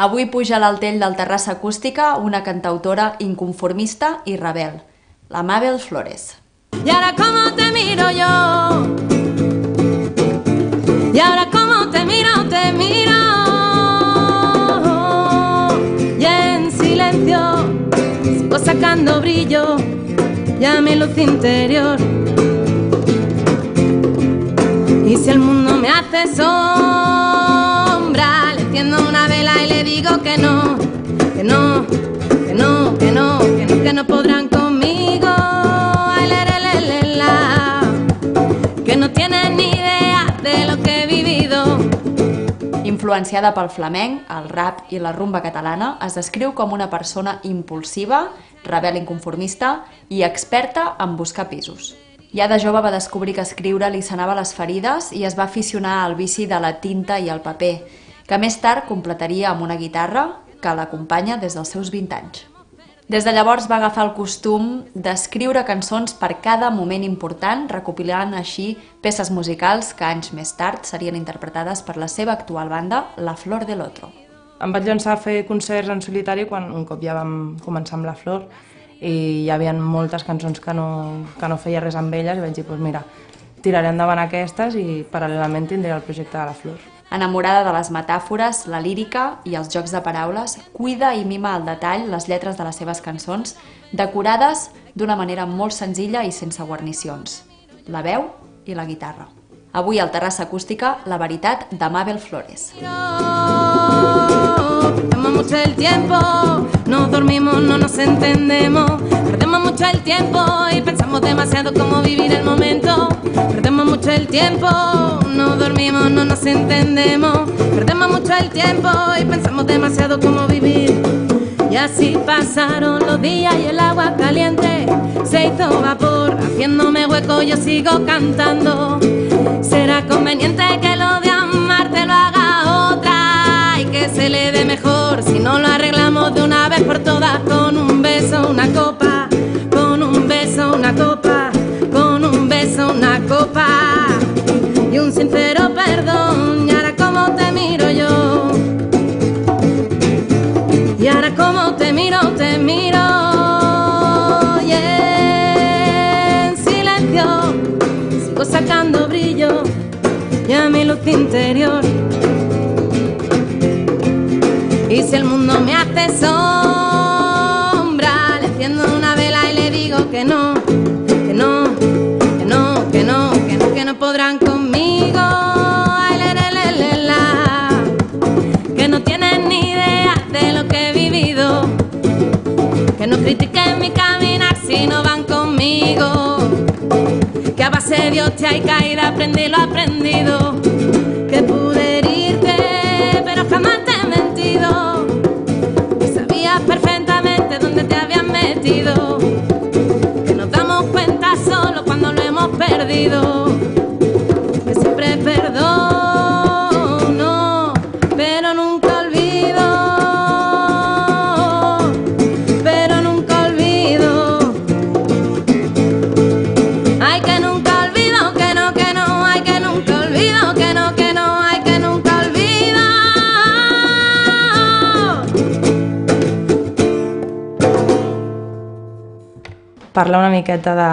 Avui puja a l'altell del Terrassa Acústica una cantautora inconformista i rebel, la Mabel Flores. Y ahora cómo te miro yo. Y ahora cómo te miro, te miro. Y en silencio sigo sacando brillo ya mi luz interior. Y si el mundo me hace sombra, le enciendo una vela y le digo que no, que no, que no, que no, que no, que no podrán conmigo. Ay, le, le, la. Que no tienen ni idea de lo que he vivido. Influenciada pel flamenc, el rap i la rumba catalana, es descriu com una persona impulsiva, rebel inconformista i experta en buscar pisos. Ja de jove va descobrir que escriure li sanava les ferides i es va aficionar al vici de la tinta i el paper, que més tard completaria amb una guitarra que l'acompanya des dels seus 20 anys. Des de llavors va agafar el costum d'escriure cançons per cada moment important, recopilant així peces musicals que anys més tard serien interpretades per la seva actual banda, La Flor del Otro. Em vaig llançar a fer concerts en solitari quan un cop ja vam començar amb La Flor i hi havia moltes cançons que no, que no feia res amb elles i vaig dir, pues mira, tiraré endavant aquestes i paral·lelament tindré el projecte de La Flor. Enamorada de les metàfores, la lírica i els jocs de paraules, cuida i mima al detall les lletres de les seves cançons, decorades d'una manera molt senzilla i sense guarnicions. La veu i la guitarra. Avui al Terrassa Acústica, la veritat de Mabel Flores. Perdemos mucho el tiempo, no dormimos, no nos entendemos. Perdemos mucho el tiempo y pensamos demasiado cómo vivir el momento. Perdemos mucho el tiempo, no dormimos, no nos entendemos. Perdemos mucho el tiempo y pensamos demasiado cómo vivir. Y así pasaron los días y el agua caliente se hizo vapor, haciéndome hueco yo sigo cantando. Será conveniente que lo de amarte lo haga otra y que se le dé mejor si no lo luz interior. Y si el mundo me hace sombra, le enciendo una vela y le digo que no, que no, que no, que no, que no, que no podrán conmigo. Que no tienen ni idea de lo que he vivido, que no critiquen mi caminar si no van conmigo, que a base de Dios te hay caído, aprendí lo aprendido, hemos Parlar una miqueta de,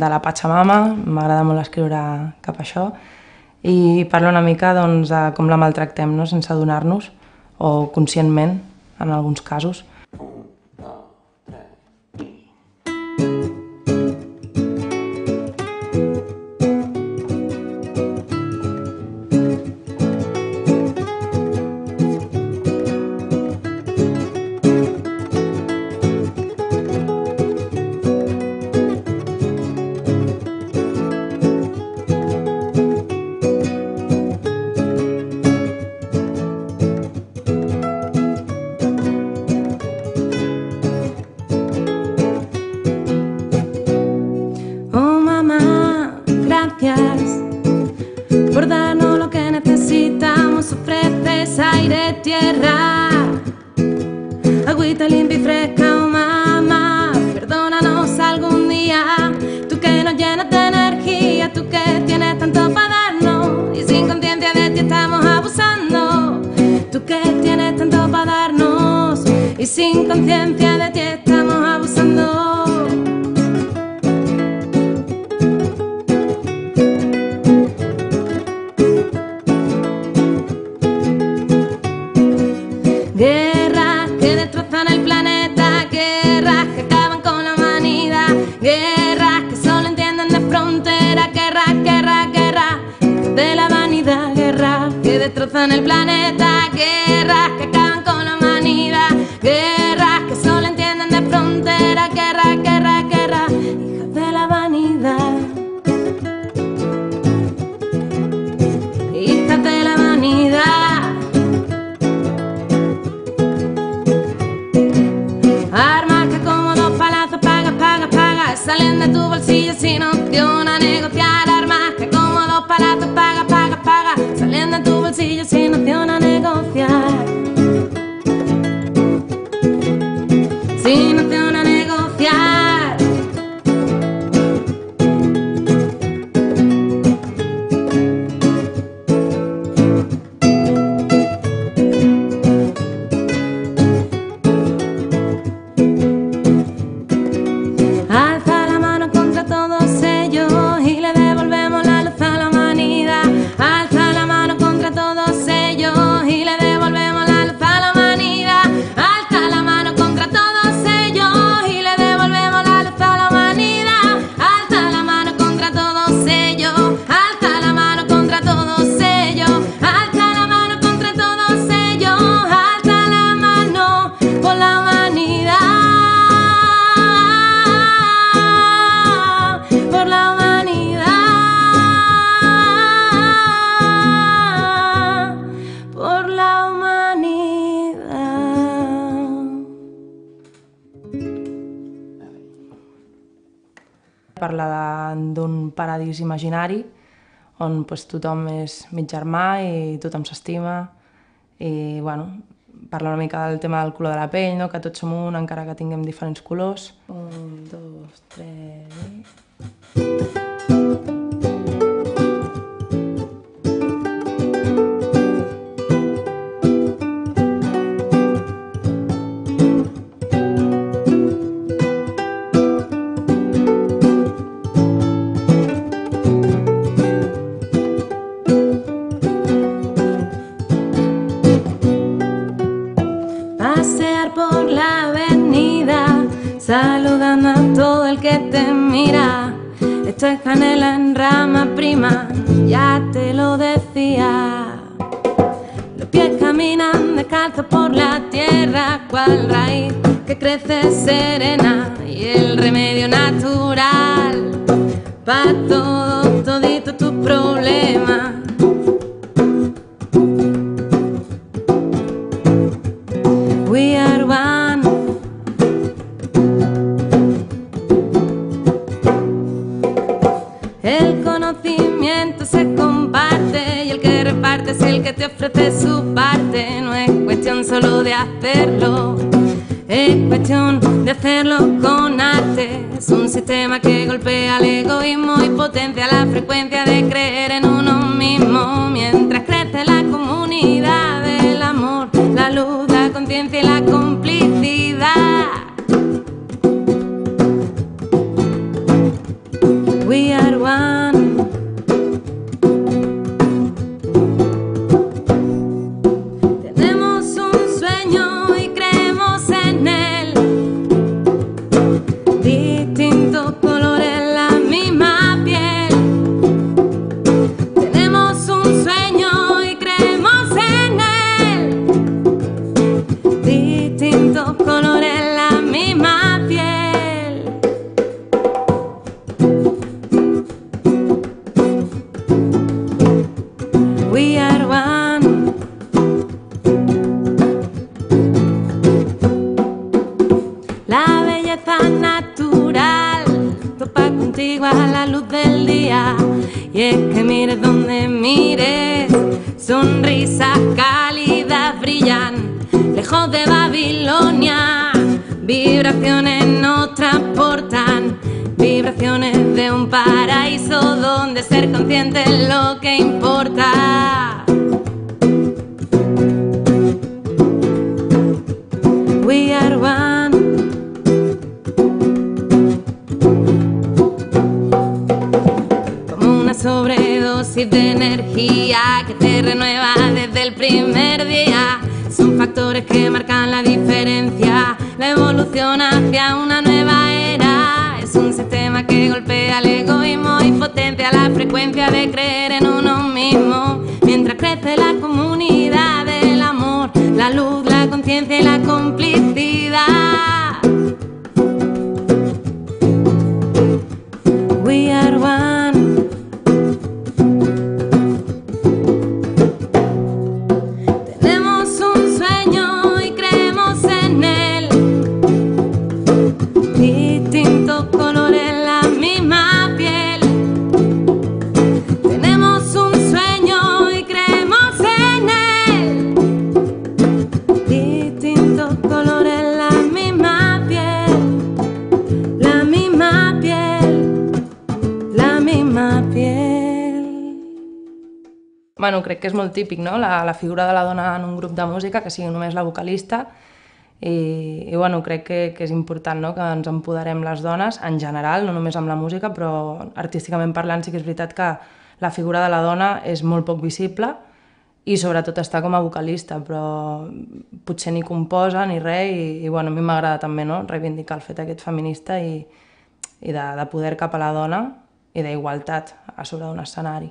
de la Pachamama, m'agrada molt escriure cap a això, i parlar una mica doncs, de com la maltractem no? sense adonar-nos, o conscientment, en alguns casos. destrozan el planeta, guerras que anything parla d'un paradís imaginari on pues, tothom és mig germà i tothom s'estima i bueno, parla una mica del tema del color de la pell, no? que tots som un encara que tinguem diferents colors. Un, dos, tres... I... de su parte, no es cuestión solo de hacerlo, es cuestión de hacerlo con arte. Es un sistema que golpea al egoísmo y potencia la frecuencia de creer en un paraíso donde ser consciente es lo que importa. We are one. Como una sobredosis de energía que te renueva desde el primer día. Son factores que marcan la diferencia, la evolución hacia una consecuencia de creer en uno mismo. Mientras crece la comunidad, del amor, la luz, la conciencia y la confianza crec que és molt típic, no? la, la figura de la dona en un grup de música, que sigui només la vocalista, i, i bueno, crec que, que és important no? que ens empoderem les dones en general, no només amb la música, però artísticament parlant sí que és veritat que la figura de la dona és molt poc visible i sobretot està com a vocalista, però potser ni composa ni res i, i bueno, a mi m'agrada també no? reivindicar el fet aquest feminista i, i de, de poder cap a la dona i d'igualtat a sobre d'un escenari.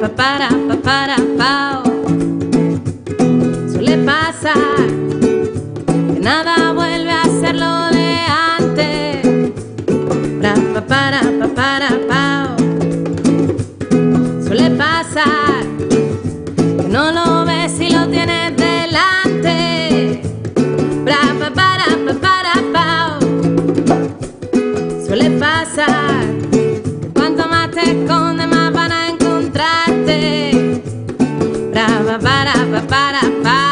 pa para pa para para, para.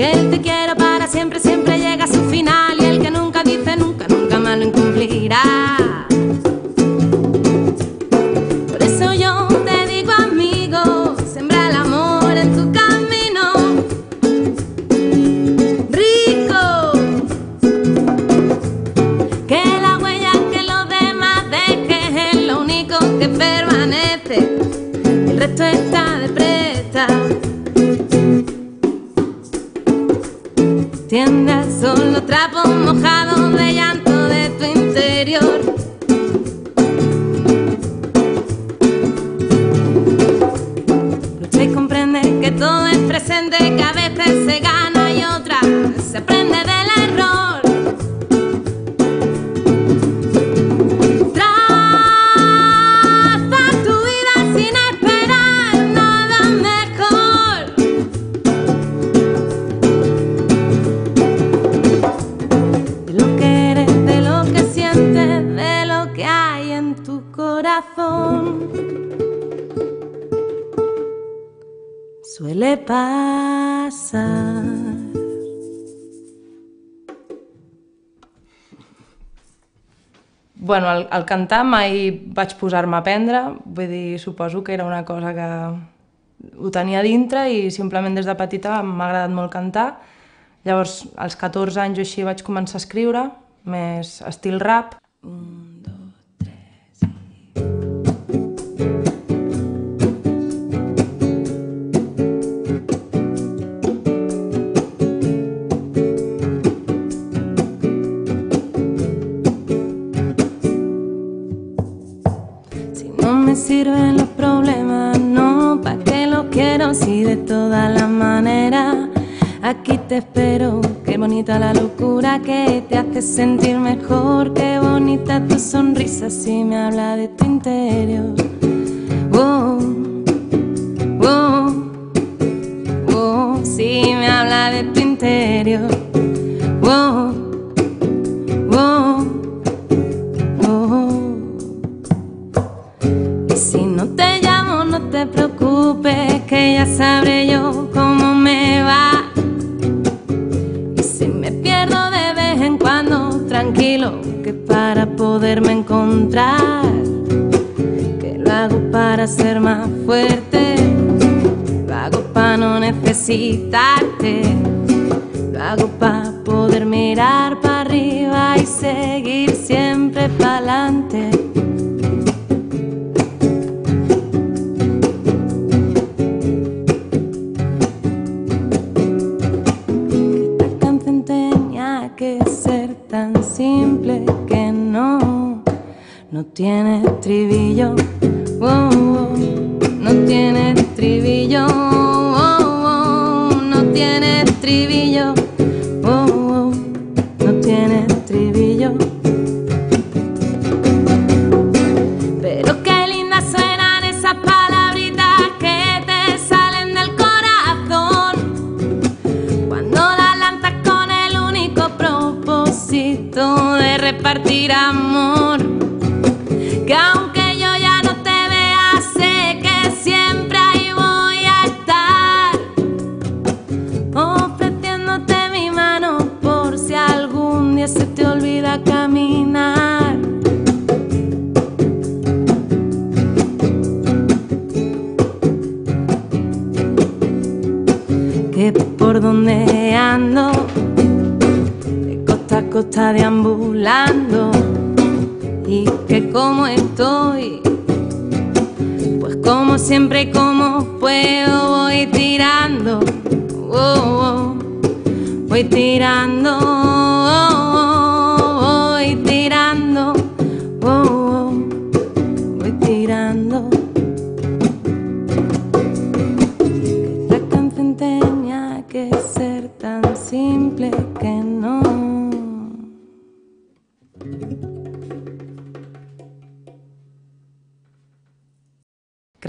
que él te quiera Bueno, al, al cantar mai vaig posar-me a aprendre, vull dir, suposo que era una cosa que ho tenia dintre i simplement des de petita m'ha agradat molt cantar. Llavors, als 14 anys o així vaig començar a escriure, més estil rap. Un, sirven los problemas, no, ¿pa' qué los quiero? Si de todas las maneras aquí te espero. Qué bonita la locura que te hace sentir mejor. Qué bonita tu sonrisa si me habla de tu interior. Que ser tan simple que no, no tiene estribillo, oh, oh, no tiene estribillo, oh, oh, no tiene estribillo, amor. Que aunque yo ya no te vea, sé que siempre ahí voy a estar. Ofreciéndote mi mano por si algún día se te olvida caminar. que por donde ando, de costa a costa deambulando, siempre como puedo voy tirando, oh, oh, voy tirando,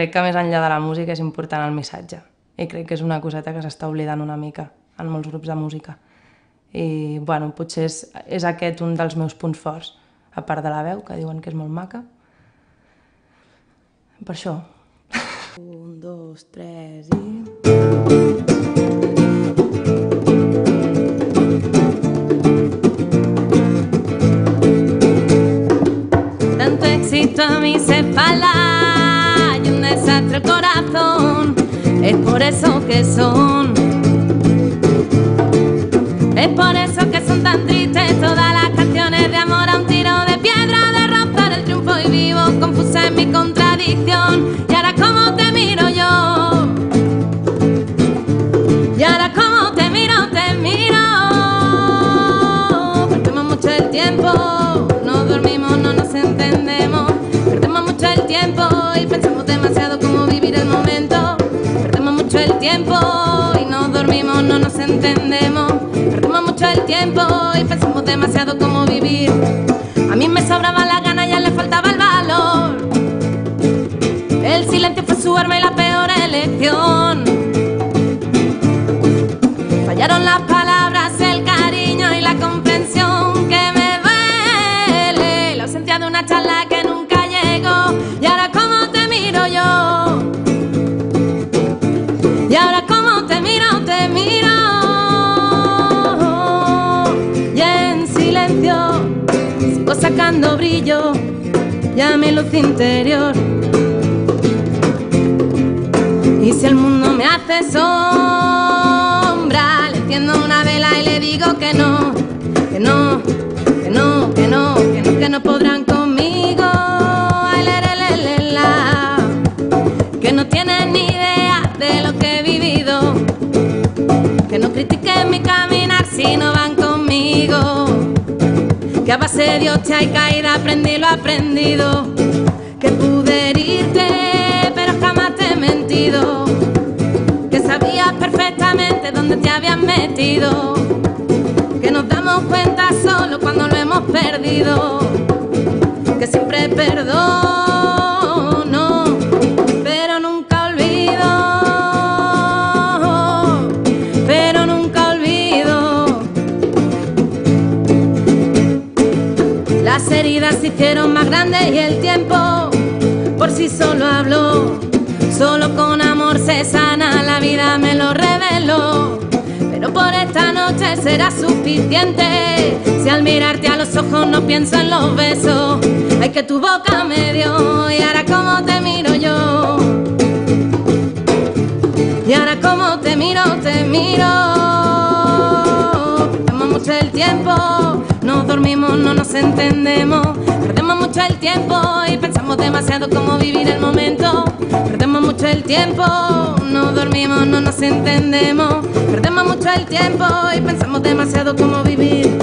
Crec que més enllà de la música és important el missatge. I crec que és una coseta que s'està oblidant una mica en molts grups de música. I, bueno, potser és, és aquest un dels meus punts forts, a part de la veu, que diuen que és molt maca. Per això. Un, dos, tres i... Tanto éxito a mi se espalda por eso que son. Es por eso que son tan tristes todas las canciones de amor a un tiro de piedra, de el triunfo y vivo confusa en mi contradicción. Y ahora cómo te miro yo. Y ahora cómo te miro, te miro. Perdemos mucho el tiempo, no dormimos, no nos entendemos. Perdemos mucho el tiempo y pensamos tiempo y no dormimos, no nos entendemos. Perdemos mucho el tiempo y pensamos demasiado cómo vivir. A mí me sobraba la gana y a él le faltaba el valor. El silencio fue su arma y la peor elección. Sacando brillo mi luz interior. Y si el mundo me hace sombra, le enciendo una vela y le digo que no, que no, que no, que no, que no, que no podrán conmigo. Que no tienen ni idea de lo que he vivido. Que no critiquen mi caminar si no van conmigo. Que a base de hostia y caída aprendí lo aprendido. Que pude herirte, pero jamás te he mentido. Que sabías perfectamente dónde te habías metido. Que nos damos cuenta solo cuando lo hemos perdido. Que siempre perdono, hicieron más grandes y el tiempo por sí solo habló. Solo con amor se sana, la vida me lo reveló. Pero por esta noche será suficiente. Si al mirarte a los ojos no pienso en los besos, hay que tu boca me dio. Y ahora como te miro yo. Y ahora como te miro, te miro. Perdemos mucho el tiempo, no dormimos, no nos entendemos. Perdemos mucho el tiempo y pensamos demasiado cómo vivir el momento. Perdemos mucho el tiempo, no dormimos, no nos entendemos. Perdemos mucho el tiempo y pensamos demasiado cómo vivir.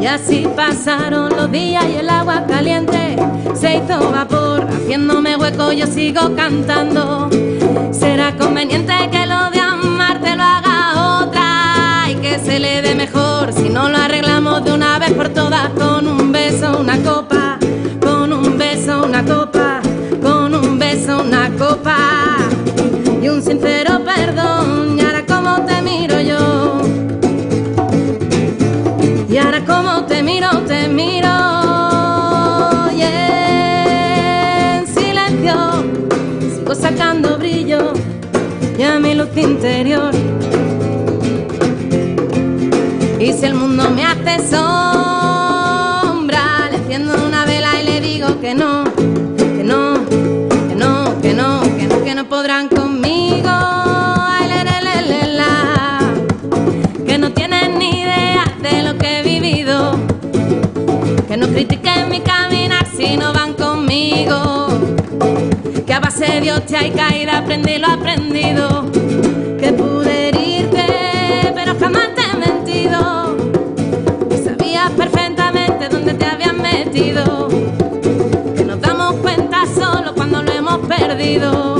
Y así pasaron los días y el agua caliente se hizo vapor, haciéndome hueco yo sigo cantando. Será conveniente que lo de amarte lo haga que se le dé mejor si no lo arreglamos de una vez por todas con un beso, una copa, con un beso, una copa, con un beso, una copa y un sincero perdón. Y ahora como te miro yo. Y ahora como te miro, te miro en silencio sigo sacando brillo y a mi luz interior. Si el mundo me hace sombra, le enciendo una vela y le digo que no, que no, que no, que no, que no, que no podrán conmigo. Que no tienen ni idea de lo que he vivido, que no critiquen mi caminar si no van conmigo, que a base de hostia y caída aprendí lo aprendido, olvido.